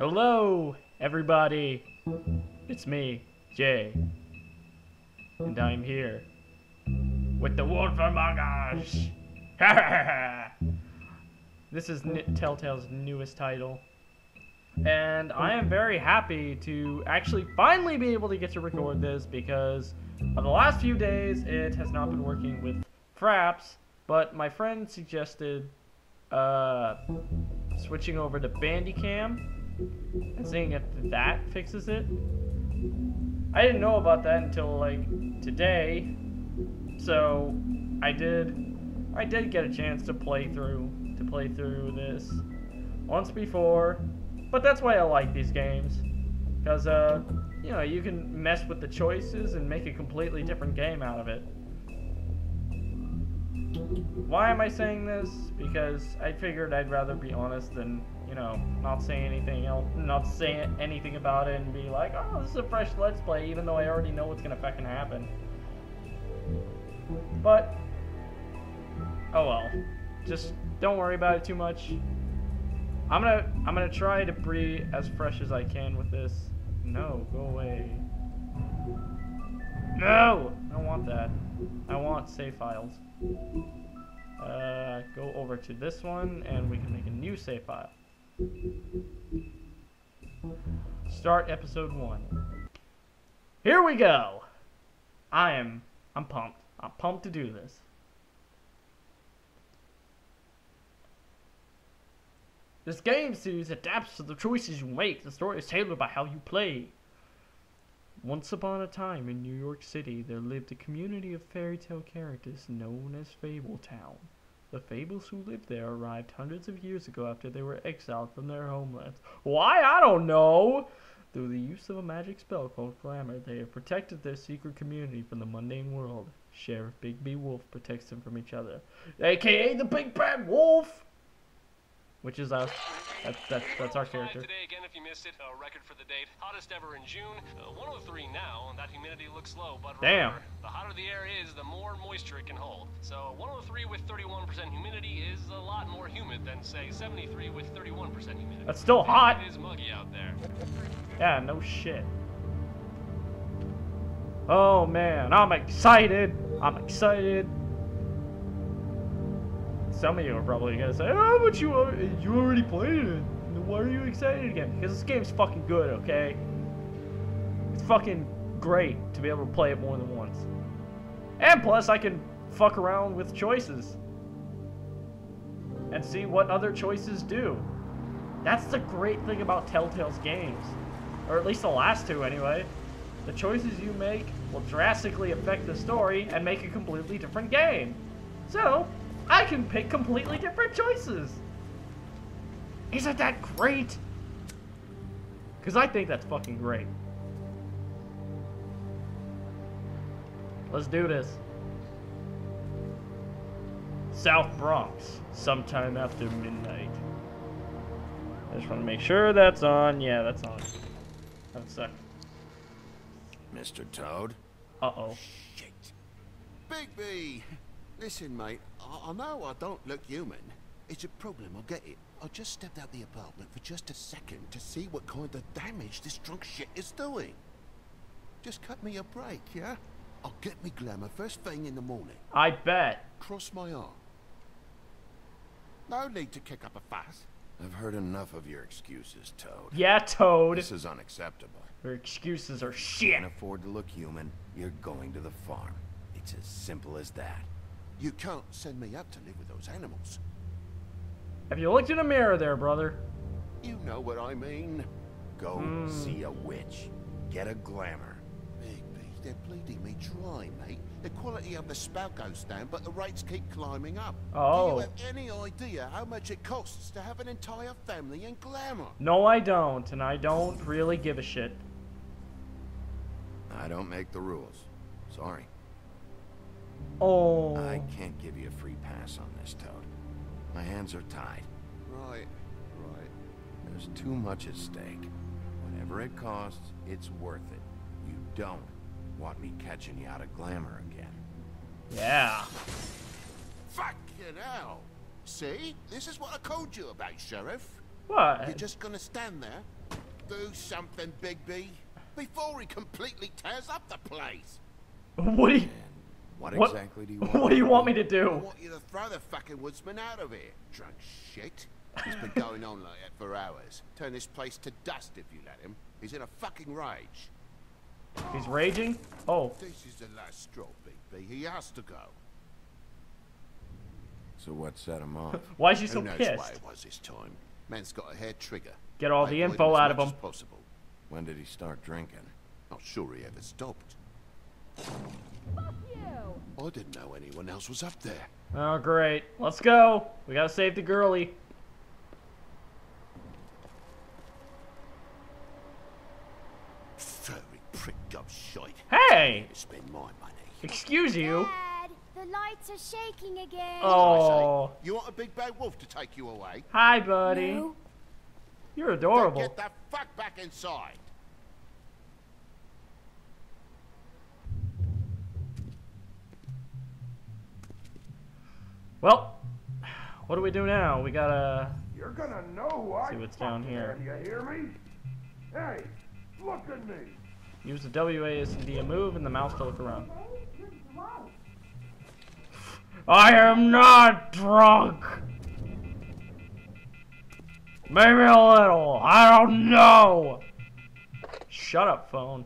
Hello, everybody. It's me, Jay. And I'm here with the wolf among us. this is N- Telltale's newest title. And I am very happy to actually finally be able to get to record this because of the last few days it has not been working with Fraps, but my friend suggested uh, switching over to Bandicam and seeing if that fixes it. I didn't know about that until like today, so I did. I did get a chance to play through to play through this once before, but that's why I like these games, because uh, you know you can mess with the choices and make a completely different game out of it. Why am I saying this? Because I figured I'd rather be honest than, you know, not say anything else, not say anything about it and be like, oh, this is a fresh Let's Play, even though I already know what's gonna fucking happen. But, oh well. Just don't worry about it too much. I'm gonna, I'm gonna try to be as fresh as I can with this. No, go away. No! I don't want that. I want save files. Uh, go over to this one and we can make a new save file. Start episode one. Here we go! I am, I'm pumped. I'm pumped to do this. This game series adapts to the choices you make. The story is tailored by how you play. Once upon a time in New York City, there lived a community of fairy tale characters known as Fabletown. The Fables who lived there arrived hundreds of years ago after they were exiled from their homelands. Why? I don't know! Through the use of a magic spell called Glamour, they have protected their secret community from the mundane world. Sheriff Bigby Wolf protects them from each other, aka the Big Bad Wolf! Which is us. That's, that's, that's our character. Today again, if you missed it, a record for the date. Hottest ever in June. Uh, 103 now, and that humidity looks low, but Damn. remember, the hotter the air is, the more moisture it can hold. So 103 with 31% humidity is a lot more humid than, say, 73 with 31% humidity. That's still hot. It is muggy out there. Yeah, no shit. Oh man, I'm excited. I'm excited. Some of you are probably gonna say, "Oh, but you you already played it. Why are you excited again?" Because this game's fucking good, okay? It's fucking great to be able to play it more than once. And plus, I can fuck around with choices and see what other choices do. That's the great thing about Telltale's games. Or at least the last two, anyway. The choices you make will drastically affect the story and make a completely different game. So, I can pick completely different choices. Isn't that great? Because I think that's fucking great. Let's do this. South Bronx, sometime after midnight. I just want to make sure that's on. Yeah, that's on. Have a sec. Mr. Toad? Uh-oh. Shit. Bigby! Listen, mate, I, I know I don't look human. It's a problem, I get it. I just stepped out the apartment for just a second to see what kind of damage this drunk shit is doing. Just cut me a break, yeah? I'll get me glamour first thing in the morning. I bet. Cross my arm. No need to kick up a fuss. I've heard enough of your excuses, Toad. Yeah, Toad. This is unacceptable. Your excuses are shit. Can't afford to look human, you're going to the farm. It's as simple as that. You can't send me up to live with those animals. Have you looked in a mirror there, brother? You know what I mean. Go Hmm. see a witch. Get a glamour. Bigby, they're bleeding me dry, mate. The quality of the spout goes down, but the rates keep climbing up. Oh. Do Oh. you have any idea how much it costs to have an entire family in glamour? No, I don't, and I don't really give a shit. I don't make the rules. Sorry. Oh. I can't give you a free pass on this, Toad. My hands are tied. Right, right. There's too much at stake. Whatever it costs, it's worth it. You don't want me catching you out of glamour again. Yeah. Fuck Fucking hell! See? This is what I called you about, Sheriff. What? You're just gonna stand there, do something, Bigby, before he completely tears up the place. What do you, What, What- exactly do you want? what do you want me to do? I do? want you to throw the fucking woodsman out of here. Drunk shit. He's been going on like that for hours. Turn this place to dust if you let him. He's in a fucking rage. He's raging? Oh, This is the last straw, Bigby. He has to go. So what set him off? why is he Who so knows why pissed? it was this time? Man's got a hair trigger. Get all the I avoid info as out of him. as possible. when did he start drinking? Not sure he ever stopped. Oh, I didn't know anyone else was up there. Oh, great. Let's go. We gotta save the girlie. Furry prick gobshite. Hey! Spend my money. Excuse you. Dad, the lights are shaking again. Oh. You want a big bad wolf to take you away? Hi, buddy. No. You're Then adorable. get the fuck back inside. Well, what do we do now? We gotta. You're gonna know why. See what's down here. You hear me? Hey, look at me. Use the WASD to move and the mouse to look around. I am not drunk. Maybe a little. I don't know. Shut up, phone.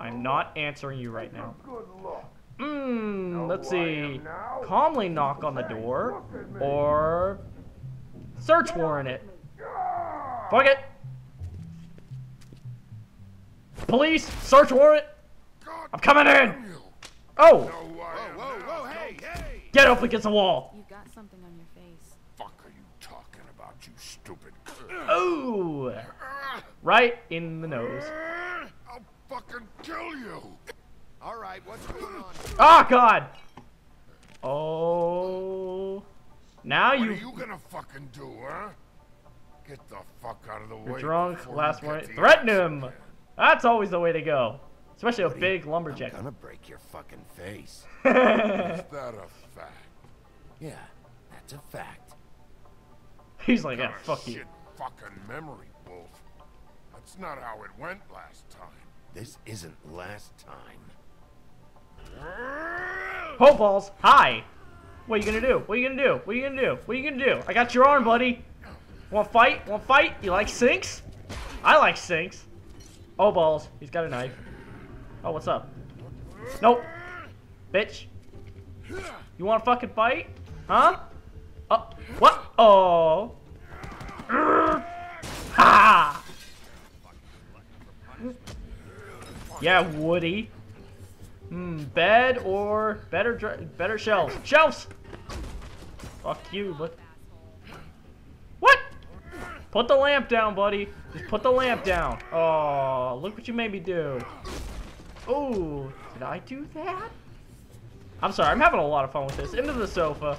I'm not answering you right now. Good luck. Hmm, let's see. Calmly knock on the door or search warrant it. Fuck it. Police, search warrant. I'm coming in. Oh, Whoa, whoa, whoa, hey, hey! get up against the wall. You got something on your face. Fuck are you talking about, you stupid? Ooh, right in the nose. I'll fucking kill you. All right, what's going on? Oh God. Oh, now What are you. you gonna fucking do, huh? Get the fuck out of the You're way. drunk. Last you one. Threaten him. man. That's always the way to go. Especially a big lumberjack. I'm gonna break your fucking face. Is that a fact? Yeah, that's a fact. He's like, yeah, Got a fuck you. fucking memory, Wolf. That's not how it went last time. This isn't last time. Ho balls. Hi. What are you gonna do? What are you gonna do? What are you gonna do? What are you gonna do? I got your arm, buddy. Want fight? Want fight? You like sinks? I like sinks. Oh balls. He's got a knife. Oh, what's up? Nope. Bitch. You want to fucking fight? Huh? Oh, what? Oh. Ha! Yeah, Woody. Hmm, bed or better better shelves? Shelves. Fuck you, but what? Put the lamp down, buddy. Just put the lamp down. Oh, look what you made me do. Oh, did I do that? I'm sorry. I'm having a lot of fun with this. Into the sofa.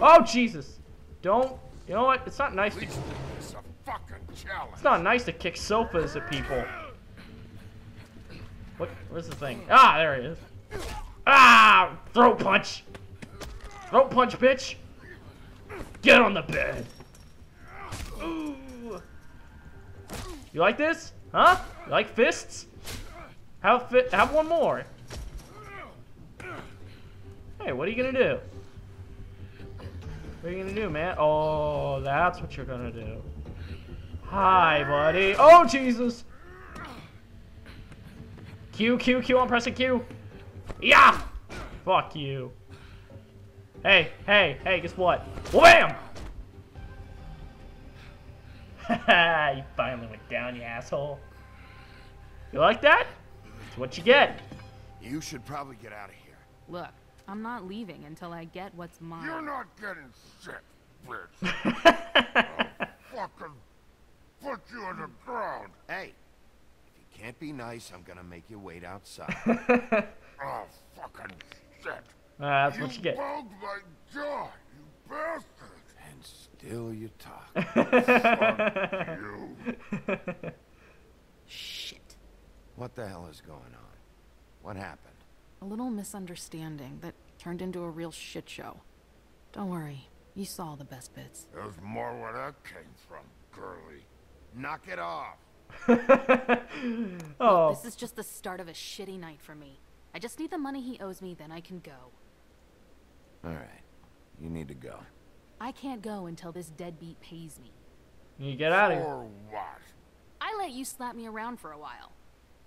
Oh Jesus! Don't. You know what? It's not nice to. it's a fucking challenge. It's not nice to kick sofas at people. What? Where's the thing? Ah, there it is. Ah! Throat punch! Throat punch, bitch! Get on the bed! Ooh! You like this? Huh? You like fists? Have fi have one more. Hey, what are you gonna do? What are you gonna do, man? Oh, that's what you're gonna do. Hi, buddy. Oh, Jesus! Q, Q, Q, I'm pressing Q. Yeah! Fuck you. Hey, hey, hey, guess what? Wham! Haha, you finally went down, you asshole. You like that? It's what you get. You should probably get out of here. Look, I'm not leaving until I get what's mine. You're not getting shit, bitch. Oh, fucking put you on the ground. Hey, if you can't be nice, I'm gonna make you wait outside. Oh, fucking shit. Ah, that's what you get. bugged my jaw, you bastard. and still you talk. You. Shit. What the hell is going on? What happened? A little misunderstanding that turned into a real shit show. Don't worry, you saw the best bits. There's more where that came from, girly. Knock it off. oh, This is just the start of a shitty night for me. I just need the money he owes me, then I can go. All right. You need to go. I can't go until this deadbeat pays me. you get out of here. Or what? I let you slap me around for a while.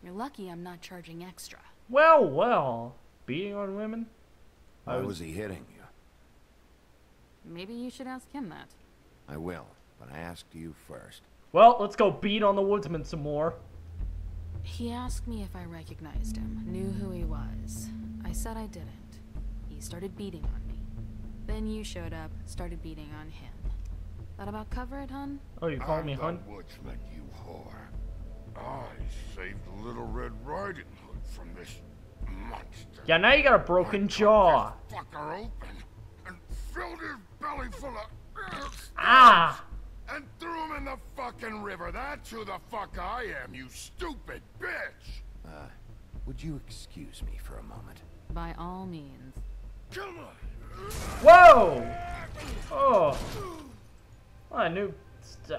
You're lucky I'm not charging extra. Well, well, beating on women. I Why was- was he hitting you? Maybe you should ask him that. I will, but I asked you first. Well, let's go beat on the woodsman some more. He asked me if I recognized him, knew who he was. I said I didn't. He started beating on me. Then you showed up, started beating on him. That about cover it, hun? Oh, you call I'm me the hun? woodsman, you whore. I saved Little Red Riding Hood from this monster. Yeah, now you got a broken I jaw. fucker open and filled his belly full of Ah! and threw him in the fucking river. That's who the fuck I am, you stupid bitch. Uh, would you excuse me for a moment? By all means. Come on. Whoa! Oh. Well, I knew,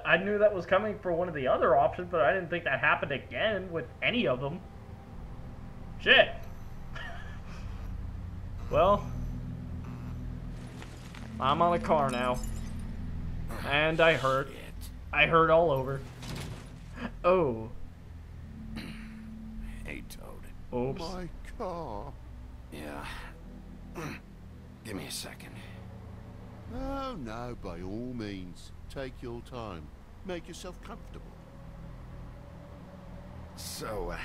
I knew that was coming for one of the other options, but I didn't think that happened again with any of them. Shit. well, I'm on a car now, and I hurt. I heard all over. Oh. Hey, Toad. Oops. My car. Yeah. Give me a second. Oh, no, by all means. Take your time. Make yourself comfortable. So, uh,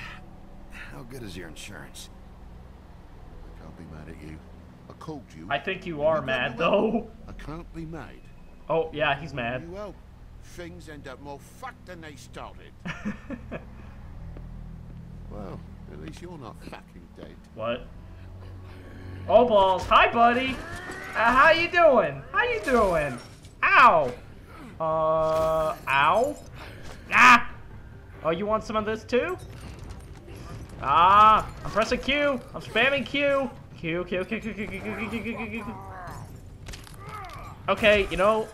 how good is your insurance? I can't be mad at you. I called you. I think you are got mad, though. I can't be mad. Oh, yeah, he's mad. You help. Things end up more fucked than they started. well, at least you're not fucking dead. What? Oh balls! Hi, buddy. Uh, how you doing? How you doing? Ow. Uh, ow. Ah. Oh, you want some of this too? Ah, I'm pressing Q. I'm spamming Q. Q, Q, Q, Q, Q, Q, Q, Q, Q, Q, Q, Q. Okay, you know,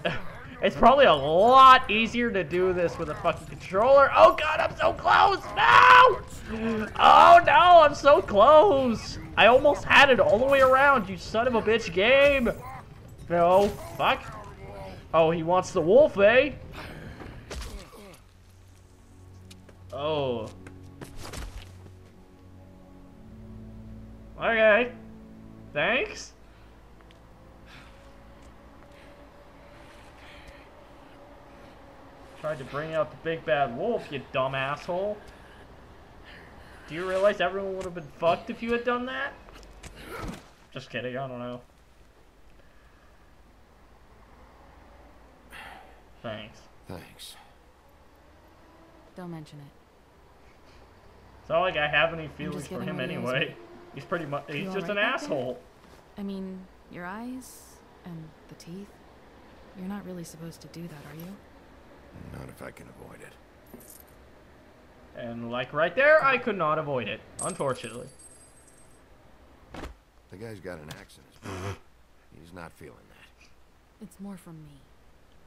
it's probably a lot easier to do this with a fucking controller. Oh god, I'm so close! No! Oh no, I'm so close! I almost had it all the way around, you son of a bitch game! No, fuck. Oh, he wants the wolf, eh? Oh. Okay. Thanks. Tried to bring out the big bad wolf, you dumb asshole. Do you realize everyone would have been fucked if you had done that? Just kidding, I don't know. Thanks. Thanks. Don't mention it. It's not like I have any feelings for him what he owes anyway. me. He's pretty much, he's You just an alright back there? asshole. I mean, your eyes and the teeth. You're not really supposed to do that, are you? Not if I can avoid it. And like right there, I could not avoid it, unfortunately. The guy's got an axe in his mouth. He's not feeling that. It's more from me.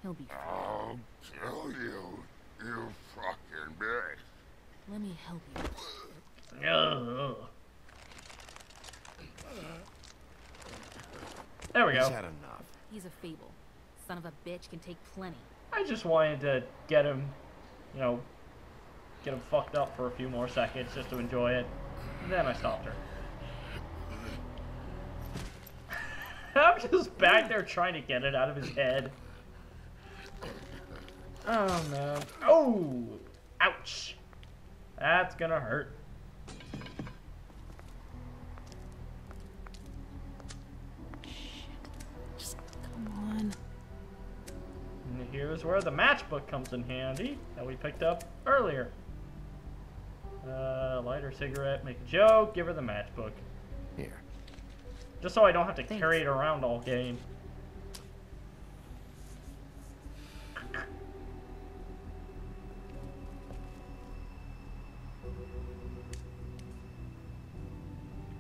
He'll be fine. I'll kill you, you fucking bitch. Let me help you. Ugh. There we go. He's go. had enough. He's a fable. Son of a bitch can take plenty. I just wanted to get him, you know, get him fucked up for a few more seconds just to enjoy it. And then I stopped her. I'm just back there trying to get it out of his head. Oh man. Oh! Ouch! That's gonna hurt. And here's where the matchbook comes in handy that we picked up earlier. Uh, lighter cigarette, make a joke, give her the matchbook. Here. Just so I don't have to Thanks. carry it around all game.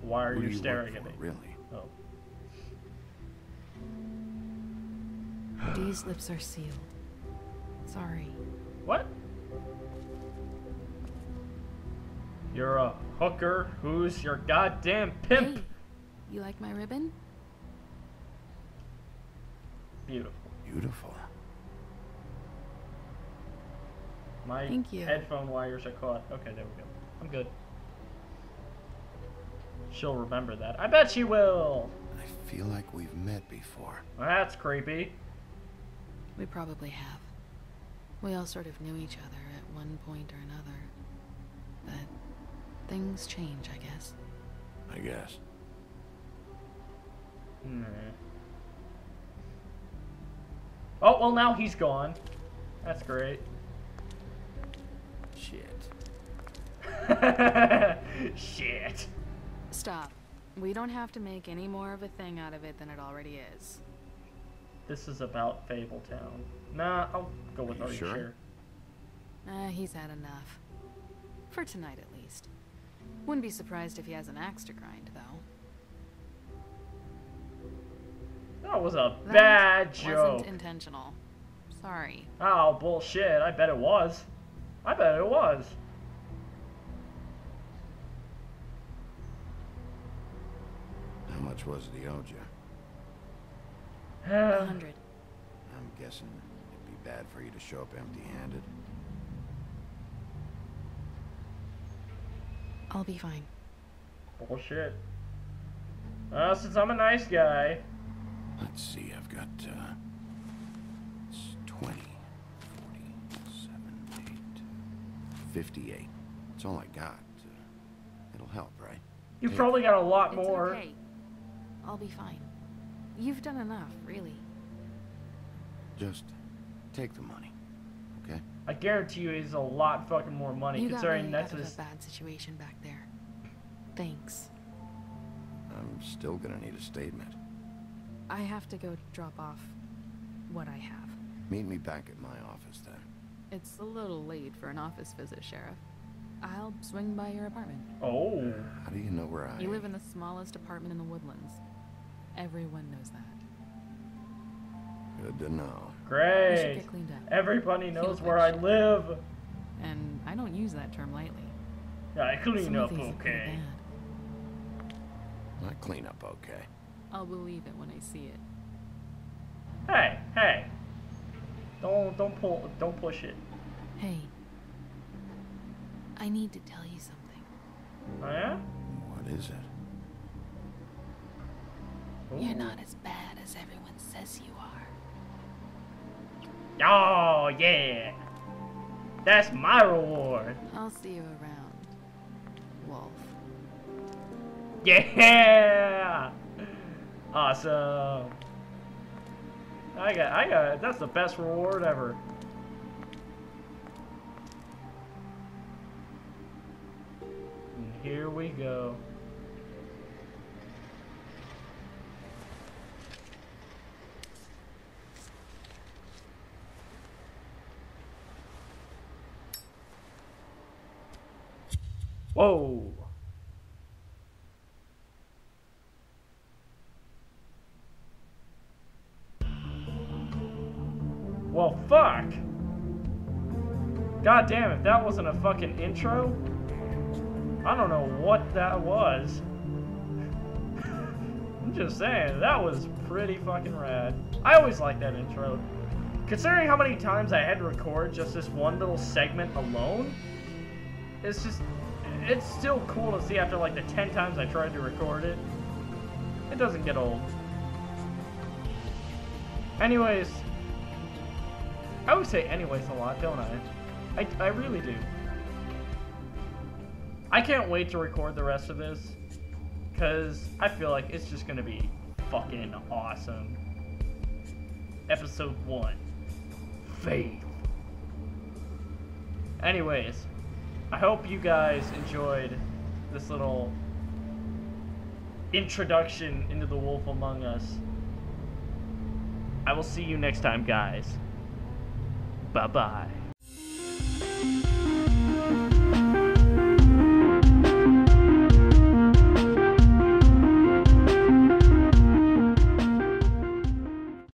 Why are Who do you work staring at me? Really? Oh. These lips are sealed. Sorry. What? You're a hooker who's your goddamn pimp. Hey, you like my ribbon? Beautiful. Beautiful. My Thank you. headphone wires are caught. Okay, there we go. I'm good. She'll remember that. I bet she will. I feel like we've met before. That's creepy. We probably have. We all sort of knew each other at one point or another. But things change, I guess. I guess. Nah. Oh, well, now he's gone. That's great. Shit. Shit. Stop. We don't have to make any more of a thing out of it than it already is. This is about Fabletown. Nah, I'll go with Are Are you you sure? sure? Uh, he's had enough. For tonight, at least. Wouldn't be surprised if he has an axe to grind, though. That was a That bad joke. Wasn't intentional. Sorry. Oh, bullshit. I bet it was. I bet it was. How much was it he owed you? A hundred. I'm guessing it'd be bad for you to show up empty-handed. I'll be fine. Bullshit. Uh, since I'm a nice guy. Let's see, I've got, uh... It's 20, 40, 7, 8, 58. That's all I got. Uh, it'll help, right? You've probably got a lot It's more. okay. I'll be fine. You've done enough, really. Just take the money, okay? I guarantee you it's a lot fucking more money you got considering me that's out of a bad situation back there. Thanks. I'm still gonna need a statement. I have to go drop off what I have. Meet me back at my office then. It's a little late for an office visit, Sheriff. I'll swing by your apartment. Oh. How do you know where I You live in the smallest apartment in the woodlands. Everyone knows that. Good to know. You should Great. get cleaned up. Everybody knows look where like I shit. live. And I don't use that term lightly. I clean Some up of these okay. I clean up okay. I'll believe it when I see it. Hey, hey. Don't don't pull don't push it. Hey. I need to tell you something. Oh yeah? What is it? You're not as bad as everyone says you are. Oh yeah. That's my reward. I'll see you around, Wolf. Yeah. Awesome. I got I got that's the best reward ever. And here we go. Whoa. Well, fuck. God damn, if that wasn't a fucking intro, I don't know what that was. I'm just saying, that was pretty fucking rad. I always like that intro. Considering how many times I had to record just this one little segment alone, it's just, it's still cool to see after like the 10 times I tried to record it. It doesn't get old. Anyways, I always say anyways a lot, don't I? I, I really do. I can't wait to record the rest of this because I feel like it's just going to be fucking awesome. Episode 1 Faith. Anyways, I hope you guys enjoyed this little introduction into the Wolf Among Us. I will see you next time, guys. Bye bye.